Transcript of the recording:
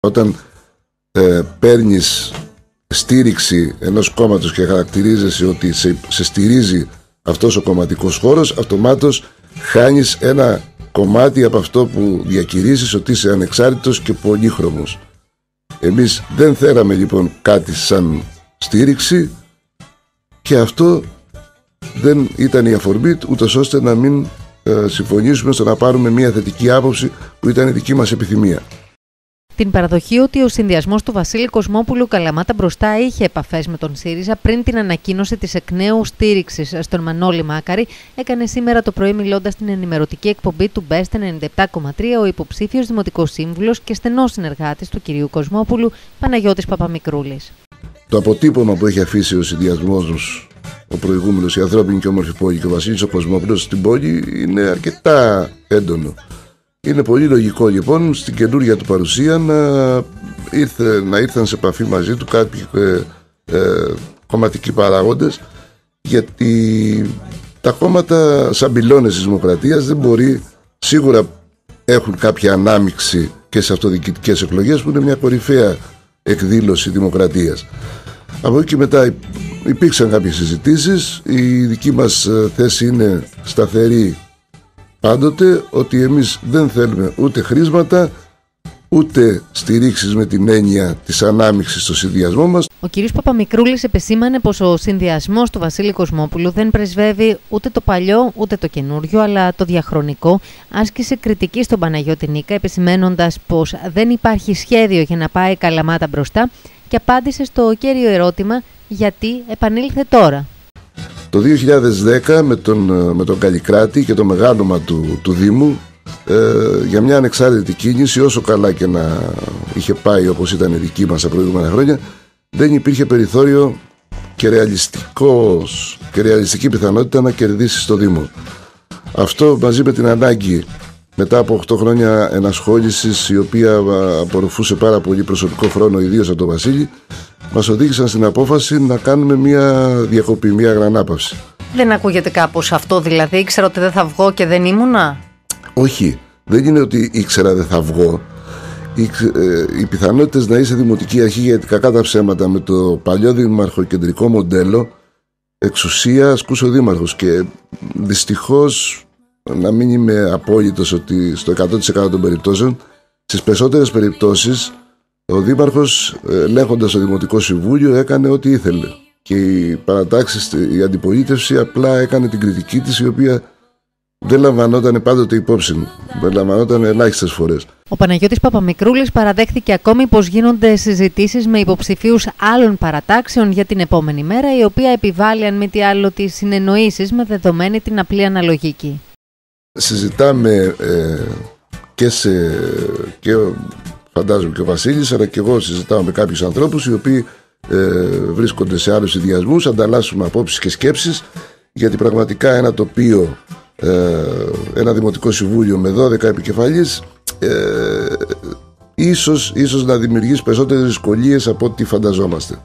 Όταν ε, παίρνεις στήριξη ενός κόμματος και χαρακτηρίζεσαι ότι σε, σε στηρίζει αυτός ο κομματικός χώρος αυτομάτως χάνεις ένα κομμάτι από αυτό που διακηρύσεις ότι είσαι ανεξάρτητος και πολύχρωμος. Εμείς δεν θέλαμε λοιπόν κάτι σαν στήριξη και αυτό δεν ήταν η αφορμή ούτως ώστε να μην ε, συμφωνήσουμε στο να πάρουμε μια θετική άποψη που ήταν η δική μας επιθυμία την παραδοχή ότι ο συνδυασμός του Βασίλη Κοσμόπουλου Καλαμάτα μπροστά είχε επαφές με τον ΣΥΡΙΖΑ πριν την ανακοίνωση της εκ νέου στήριξης στον Μανώλη Μάκαρη, έκανε σήμερα το πρωί μιλώντας στην ενημερωτική εκπομπή του Best 97,3 ο υποψήφιος Δημοτικός Σύμβουλος και στενός συνεργάτης του κυρίου Κοσμόπουλου Παναγιώτης Παπαμικρούλης. Το αποτύπωμα που έχει αφήσει ο συνδυασμός ο προηγούμενος, η ανθρώπινη και όμορφη πόλη και ο Βασίλης ο Κοσμόπουλος στην πόλη είναι αρκετά έντονο. Είναι πολύ λογικό λοιπόν στην καινούργια του παρουσία να, ήρθε, να ήρθαν σε επαφή μαζί του κάποιοι ε, ε, κομματικοί παράγοντες γιατί τα κόμματα σαν πυλώνες της δημοκρατίας δεν μπορεί σίγουρα έχουν κάποια ανάμιξη και σε αυτοδιοικητικές εκλογές που είναι μια κορυφαία εκδήλωση δημοκρατίας. Από εκεί και μετά υπήρξαν κάποιες συζητήσεις η δική μας ε, θέση είναι σταθερή πάντοτε ότι εμείς δεν θέλουμε ούτε χρήσματα ούτε στηρίξεις με την έννοια της ανάμειξης στο συνδυασμό μας. Ο κ. Παπαμικρούλης επεσήμανε πως ο συνδυασμός του Βασίλη Κοσμόπουλου δεν πρεσβεύει ούτε το παλιό ούτε το καινούριο αλλά το διαχρονικό. Άσκησε κριτική στον Παναγιώτη Νίκα επισημένοντας πως δεν υπάρχει σχέδιο για να πάει καλαμάτα μπροστά και απάντησε στο κέριο ερώτημα γιατί επανήλθε τώρα. Το 2010 με τον, με τον Καλλικράτη και το μεγάλωμα του, του Δήμου ε, για μια ανεξάρτητη κίνηση όσο καλά και να είχε πάει όπως ήταν η δική μας τα προηγούμενα χρόνια δεν υπήρχε περιθώριο και, ρεαλιστικός, και ρεαλιστική πιθανότητα να κερδίσει στο Δήμο. Αυτό μαζί με την ανάγκη μετά από 8 χρόνια ενασχόλησης η οποία απορροφούσε πάρα πολύ προσωπικό χρόνο ιδίως από τον Βασίλη μας οδήγησαν στην απόφαση να κάνουμε μια διακοπή, μια γρανάπαυση. Δεν ακούγεται κάπως αυτό δηλαδή, ήξερα ότι δεν θα βγω και δεν ήμουνα. Όχι, δεν είναι ότι ήξερα δεν θα βγω. Οι, ε, οι πιθανότητες να είσαι δημοτική αρχή γιατί κακά τα ψέματα με το παλιό δημαρχοκεντρικό μοντέλο εξουσία ασκούσε ο δήμαρχος και δυστυχώς να μην είμαι απόλυτος ότι στο 100% των περιπτώσεων στις περισσότερες περιπτώσεις ο Δήμαρχος ελέγχοντας το Δημοτικό Συμβούλιο έκανε ό,τι ήθελε και η παρατάξη, η αντιπολίτευση απλά έκανε την κριτική της η οποία δεν λαμβανόταν πάντοτε υπόψη. Δεν λαμβανόταν ελάχιστες φορές. Ο Παναγιώτης Παπαμικρούλης παραδέχθηκε ακόμη πως γίνονται συζητήσεις με υποψηφίους άλλων παρατάξεων για την επόμενη μέρα, η οποία επιβάλλει αν μη τι άλλο τις συνεννοήσεις με δεδομένη την απλή αναλογική. Συζητάμε ε, και σε. Και φαντάζομαι και ο Βασίλης, αλλά και εγώ συζητάω με κάποιους ανθρώπους οι οποίοι ε, βρίσκονται σε άλλους συνδυασμούς, ανταλλάσσουμε απόψεις και σκέψεις, γιατί πραγματικά ένα τοπίο, ε, ένα δημοτικό συμβούλιο με 12 επικεφαλής ε, ίσως, ίσως να δημιουργήσει περισσότερες δυσκολίες από ό,τι φανταζόμαστε.